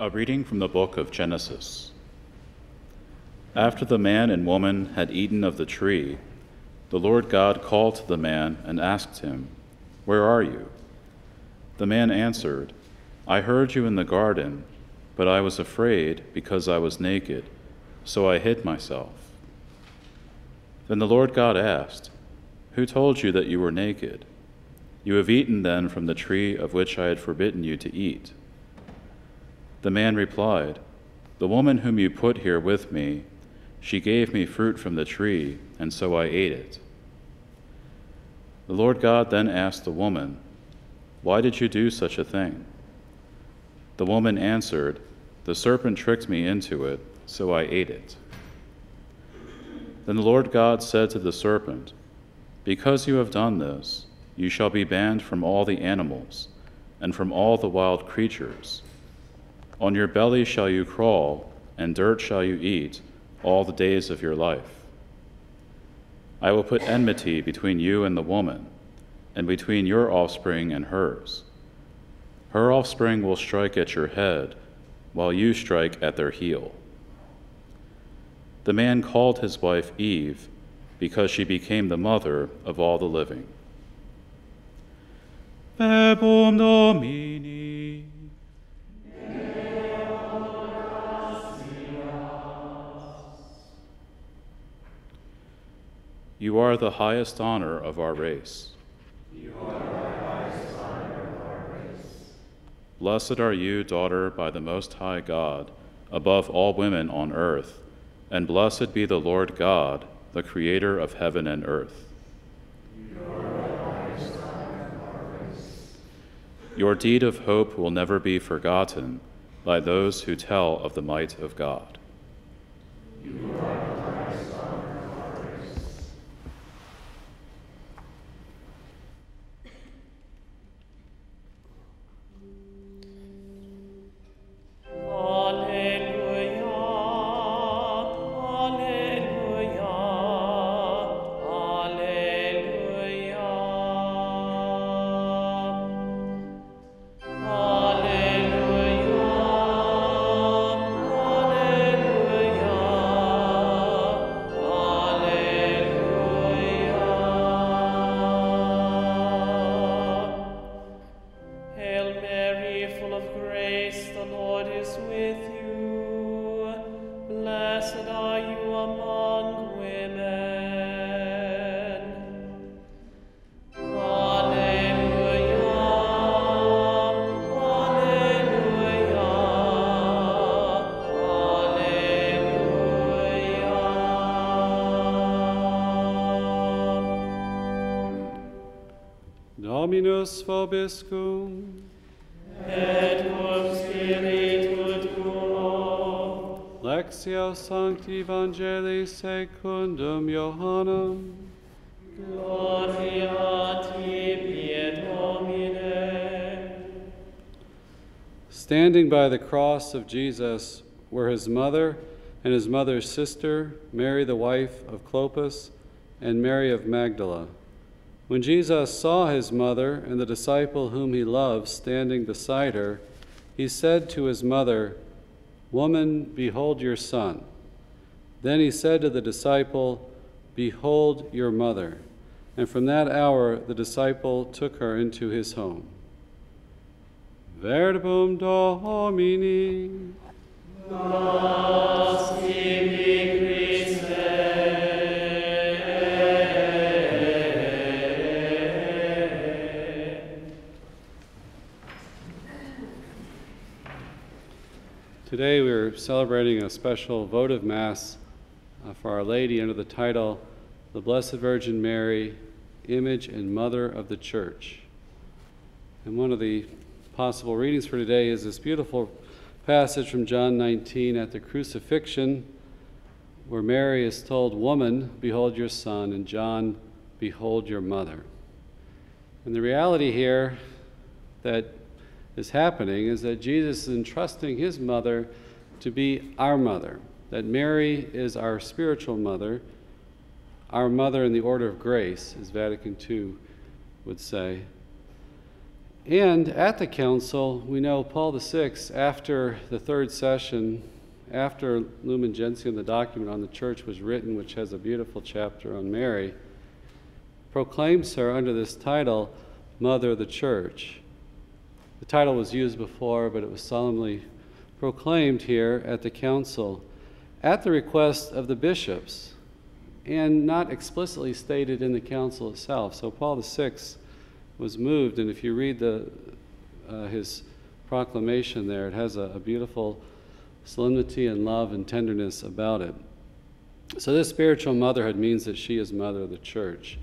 A reading from the book of Genesis. After the man and woman had eaten of the tree, the Lord God called to the man and asked him, Where are you? The man answered, I heard you in the garden, but I was afraid because I was naked, so I hid myself. Then the Lord God asked, Who told you that you were naked? You have eaten then from the tree of which I had forbidden you to eat. The man replied, The woman whom you put here with me, she gave me fruit from the tree, and so I ate it. The Lord God then asked the woman, Why did you do such a thing? The woman answered, The serpent tricked me into it, so I ate it. Then the Lord God said to the serpent, Because you have done this, you shall be banned from all the animals, and from all the wild creatures. On your belly shall you crawl, and dirt shall you eat all the days of your life. I will put enmity between you and the woman, and between your offspring and hers. Her offspring will strike at your head, while you strike at their heel. The man called his wife Eve, because she became the mother of all the living. Verbum Domini. You are the highest honor of our race. You are highest honor of our race. Blessed are you, daughter by the Most High God, above all women on earth, and blessed be the Lord God, the Creator of heaven and earth. You. Your deed of hope will never be forgotten by those who tell of the might of God. Blessed are you among women. Alleluia, alleluia. Alleluia. Dominus vobiscum, Lectio Sancti Evangelii secundum Johannem, Gloria tibi, Domine. Standing by the cross of Jesus were his mother and his mother's sister, Mary the wife of Clopas, and Mary of Magdala. When Jesus saw his mother and the disciple whom he loved standing beside her, he said to his mother, Woman, behold your son. Then he said to the disciple, Behold your mother. And from that hour the disciple took her into his home. Verbum Domini. Nos Today we're celebrating a special votive Mass uh, for Our Lady under the title, The Blessed Virgin Mary, Image and Mother of the Church. And one of the possible readings for today is this beautiful passage from John 19 at the crucifixion, where Mary is told, Woman, behold your son, and John, behold your mother. And the reality here that is happening is that Jesus is entrusting his mother to be our mother, that Mary is our spiritual mother, our mother in the order of grace, as Vatican II would say. And at the council, we know Paul VI, after the third session, after Lumen Gentium, the document on the church was written, which has a beautiful chapter on Mary, proclaims her under this title, Mother of the Church. The title was used before, but it was solemnly proclaimed here at the council at the request of the bishops and not explicitly stated in the council itself. So Paul VI was moved, and if you read the, uh, his proclamation there, it has a, a beautiful solemnity and love and tenderness about it. So, this spiritual motherhood means that she is mother of the church.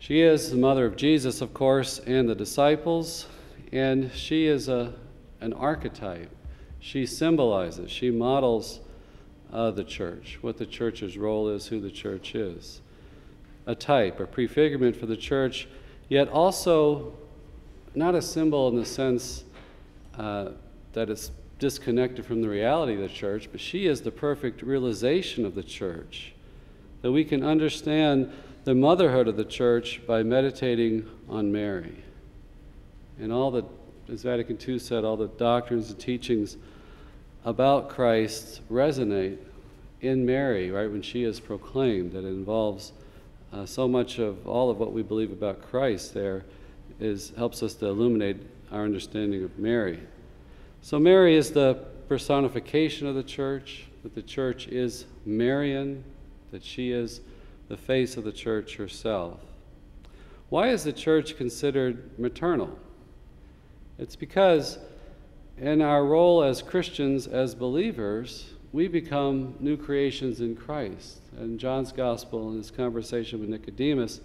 She is the mother of Jesus, of course, and the disciples, and she is a, an archetype. She symbolizes, she models uh, the church, what the church's role is, who the church is. A type, a prefigurement for the church, yet also not a symbol in the sense uh, that it's disconnected from the reality of the church, but she is the perfect realization of the church. That we can understand the motherhood of the church by meditating on Mary. And all the, as Vatican II said, all the doctrines and teachings about Christ resonate in Mary, right, when she is proclaimed. That involves uh, so much of all of what we believe about Christ there is, helps us to illuminate our understanding of Mary. So, Mary is the personification of the church, that the church is Marian, that she is the face of the church herself. Why is the church considered maternal? It's because in our role as Christians, as believers, we become new creations in Christ. In John's Gospel, in his conversation with Nicodemus,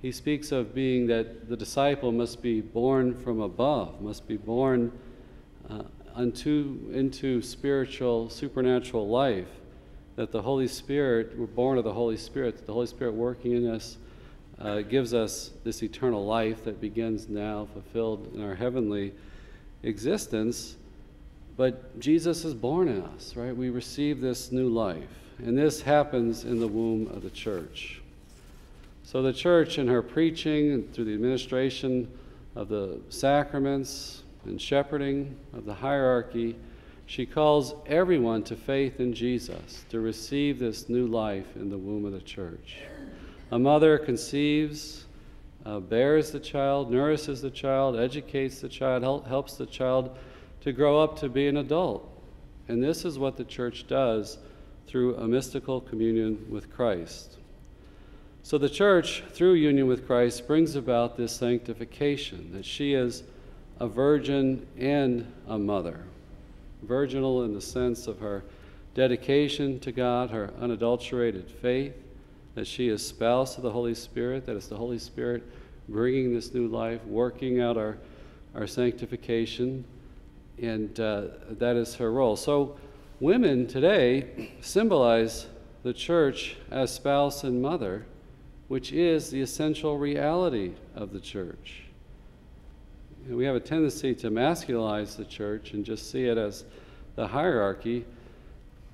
he speaks of being that the disciple must be born from above, must be born uh, unto, into spiritual, supernatural life. That the Holy Spirit, we're born of the Holy Spirit, the Holy Spirit working in us uh, gives us this eternal life that begins now, fulfilled in our heavenly existence. But Jesus is born in us, right? We receive this new life. And this happens in the womb of the church. So the church, in her preaching and through the administration of the sacraments and shepherding of the hierarchy, she calls everyone to faith in Jesus, to receive this new life in the womb of the church. A mother conceives, uh, bears the child, nourishes the child, educates the child, help, helps the child to grow up to be an adult. And this is what the church does through a mystical communion with Christ. So the church, through union with Christ, brings about this sanctification, that she is a virgin and a mother. Virginal in the sense of her dedication to God, her unadulterated faith, that she is spouse to the Holy Spirit, that it's the Holy Spirit bringing this new life, working out our, our sanctification, and uh, that is her role. So, women today symbolize the church as spouse and mother, which is the essential reality of the church. We have a tendency to masculinize the church and just see it as the hierarchy,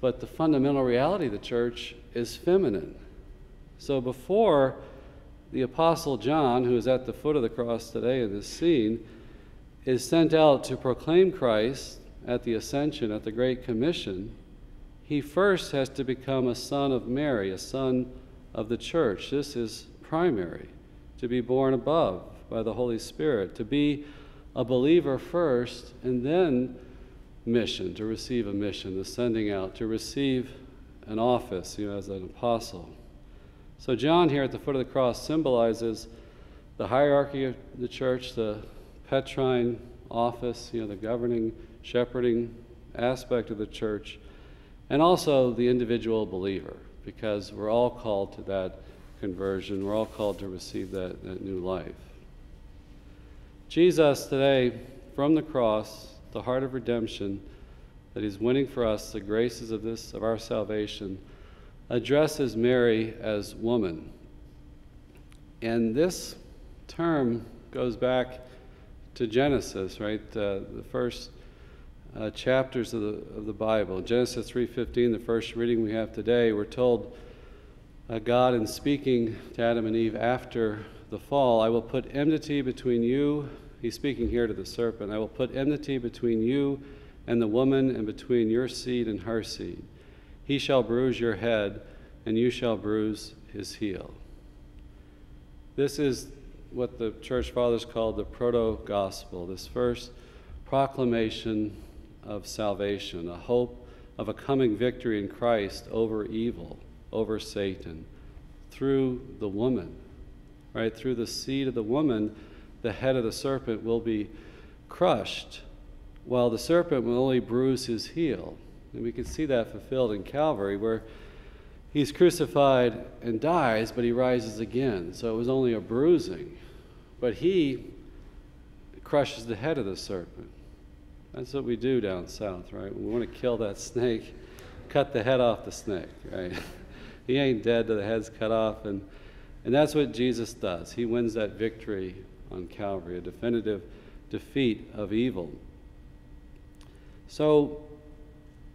but the fundamental reality of the church is feminine. So before the Apostle John, who is at the foot of the cross today in this scene, is sent out to proclaim Christ at the ascension, at the Great Commission, he first has to become a son of Mary, a son of the church. This is primary, to be born above by the Holy Spirit, to be a believer first, and then mission, to receive a mission, the sending out, to receive an office, you know, as an apostle. So, John here at the foot of the cross symbolizes the hierarchy of the church, the Petrine office, you know, the governing, shepherding aspect of the church, and also the individual believer, because we're all called to that conversion. We're all called to receive that, that new life. Jesus today, from the cross, the heart of redemption, that he's winning for us the graces of this of our salvation addresses Mary as woman. And this term goes back to Genesis, right? Uh, the first uh, chapters of the, of the Bible. Genesis 3.15, the first reading we have today, we're told uh, God in speaking to Adam and Eve after the fall, I will put enmity between you he's speaking here to the serpent, I will put enmity between you and the woman, and between your seed and her seed. He shall bruise your head, and you shall bruise his heel. This is what the church fathers called the proto gospel, this first proclamation of salvation, a hope of a coming victory in Christ over evil, over Satan, through the woman, right? Through the seed of the woman, the head of the serpent will be crushed, while the serpent will only bruise his heel. And we can see that fulfilled in Calvary, where he's crucified and dies, but he rises again. So it was only a bruising. But he crushes the head of the serpent. That's what we do down south, right? We want to kill that snake, cut the head off the snake, right? he ain't dead till the head's cut off. And, and that's what Jesus does. He wins that victory on Calvary, a definitive defeat of evil. So,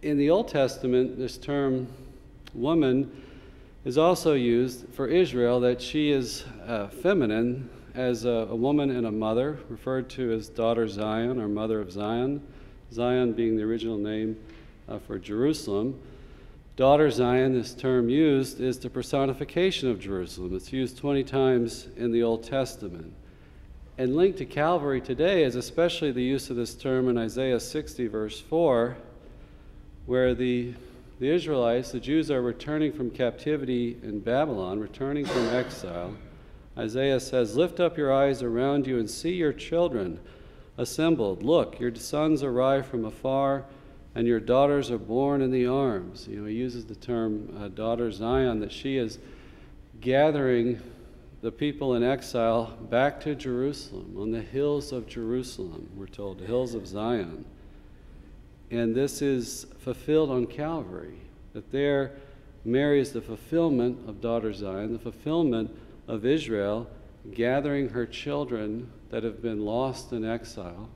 in the Old Testament, this term woman is also used for Israel, that she is uh, feminine as a, a, woman and a mother, referred to as daughter Zion or mother of Zion, Zion being the original name uh, for Jerusalem. Daughter Zion, this term used, is the personification of Jerusalem. It's used 20 times in the Old Testament. And linked to Calvary today is especially the use of this term in Isaiah 60, verse 4, where the, the Israelites, the Jews, are returning from captivity in Babylon, returning from exile. Isaiah says, Lift up your eyes around you and see your children assembled. Look, your sons arrive from afar, and your daughters are born in the arms. You know, he uses the term uh, daughter Zion, that she is gathering the people in exile back to Jerusalem, on the hills of Jerusalem, we're told, the hills of Zion. And this is fulfilled on Calvary, that there Mary is the fulfillment of daughter Zion, the fulfillment of Israel gathering her children that have been lost in exile.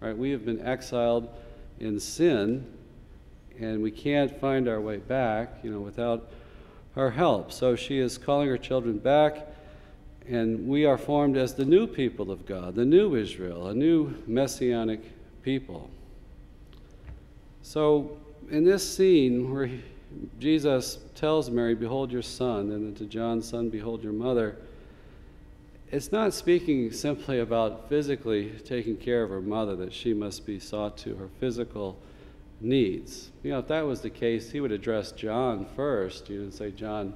Right? We have been exiled in sin, and we can't find our way back, you know, without her help. So she is calling her children back and we are formed as the new people of God, the new Israel, a new messianic people. So, in this scene where Jesus tells Mary, Behold your son, and then to John, Son, behold your mother, it's not speaking simply about physically taking care of her mother, that she must be sought to, her physical needs. You know, if that was the case, he would address John first, you know, and say, John,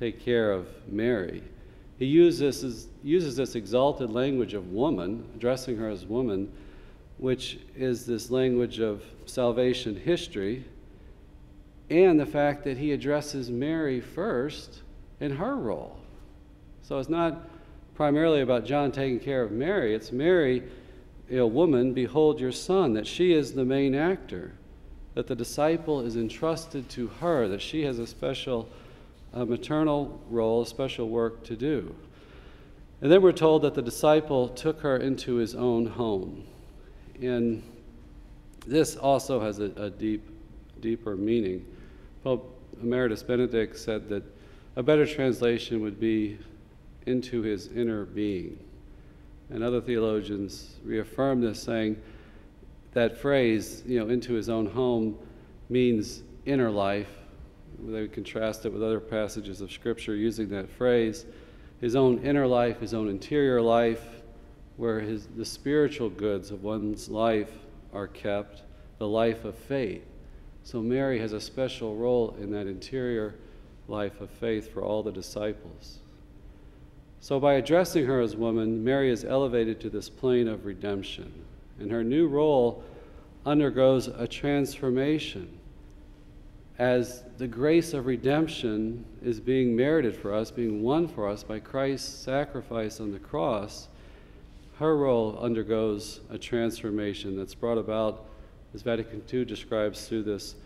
take care of Mary. He uses, uses this exalted language of woman, addressing her as woman, which is this language of salvation history, and the fact that he addresses Mary first in her role. So it's not primarily about John taking care of Mary, it's Mary, a woman, behold your son, that she is the main actor, that the disciple is entrusted to her, that she has a special a maternal role, a special work to do. And then we're told that the disciple took her into his own home. And this also has a, a deep, deeper meaning. Pope Emeritus Benedict said that a better translation would be into his inner being. And other theologians reaffirm this, saying that phrase, you know, into his own home, means inner life, they contrast it with other passages of Scripture using that phrase. His own inner life, his own interior life, where his, the spiritual goods of one's life are kept, the life of faith. So Mary has a special role in that interior life of faith for all the disciples. So by addressing her as woman, Mary is elevated to this plane of redemption, and her new role undergoes a transformation as the grace of redemption is being merited for us, being won for us by Christ's sacrifice on the cross, her role undergoes a transformation that's brought about, as Vatican II describes, through this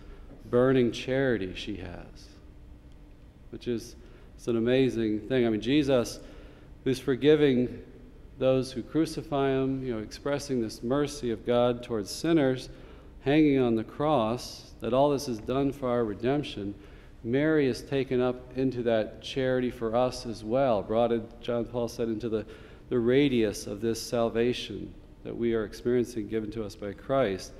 burning charity she has, which is it's an amazing thing. I mean, Jesus, who's forgiving those who crucify him, you know, expressing this mercy of God towards sinners, hanging on the cross, that all this is done for our redemption, Mary is taken up into that charity for us as well, brought, in, John Paul said, into the, the radius of this salvation that we are experiencing given to us by Christ.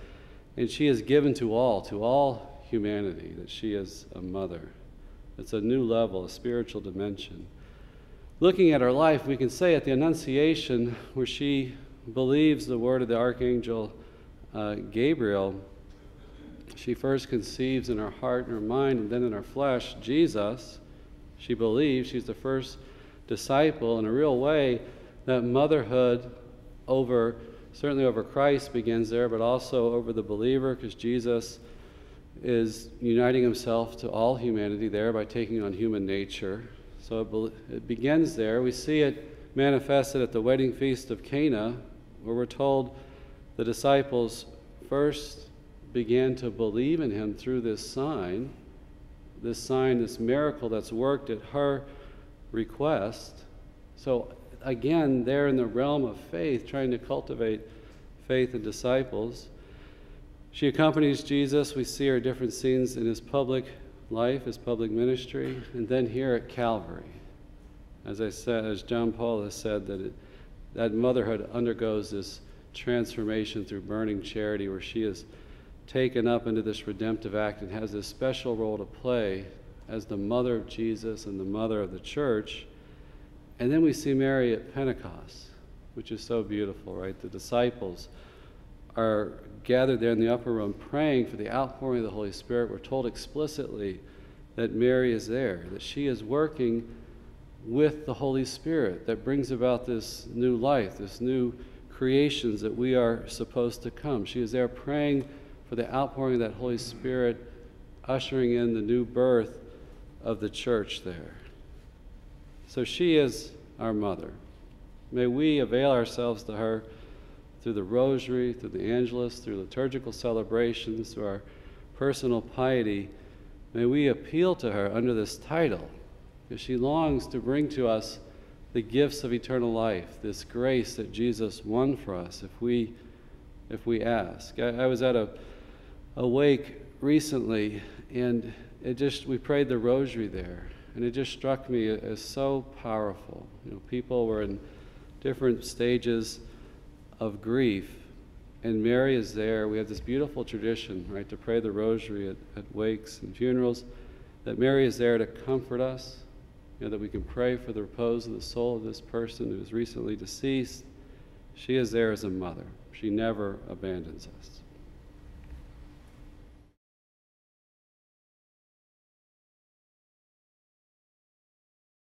And she is given to all, to all humanity, that she is a mother. It's a new level, a spiritual dimension. Looking at her life, we can say at the Annunciation, where she believes the word of the Archangel uh, Gabriel, she first conceives in her heart and her mind, and then in her flesh, Jesus. She believes she's the first disciple in a real way. That motherhood over, certainly over Christ, begins there, but also over the believer, because Jesus is uniting himself to all humanity there by taking on human nature. So it, it begins there. We see it manifested at the wedding feast of Cana, where we're told the disciples first began to believe in him through this sign, this sign, this miracle that's worked at her request. So, again, there in the realm of faith, trying to cultivate faith in disciples. She accompanies Jesus. We see her different scenes in his public life, his public ministry, and then here at Calvary. As I said, as John Paul has said, that it, that motherhood undergoes this transformation through burning charity, where she is taken up into this redemptive act and has this special role to play as the mother of Jesus and the mother of the church. And then we see Mary at Pentecost, which is so beautiful, right? The disciples are gathered there in the upper room praying for the outpouring of the Holy Spirit. We're told explicitly that Mary is there, that she is working with the Holy Spirit that brings about this new life, this new creations that we are supposed to come. She is there praying for the outpouring of that Holy Spirit, ushering in the new birth of the church there. So she is our mother. May we avail ourselves to her through the rosary, through the angelus, through liturgical celebrations, through our personal piety. May we appeal to her under this title, because she longs to bring to us the gifts of eternal life, this grace that Jesus won for us if we, if we ask. I, I was at a, a wake recently, and it just we prayed the rosary there, and it just struck me as so powerful. You know, people were in different stages of grief, and Mary is there. We have this beautiful tradition, right, to pray the rosary at, at wakes and funerals. That Mary is there to comfort us, you know, that we can pray for the repose of the soul of this person who is recently deceased. She is there as a mother. She never abandons us.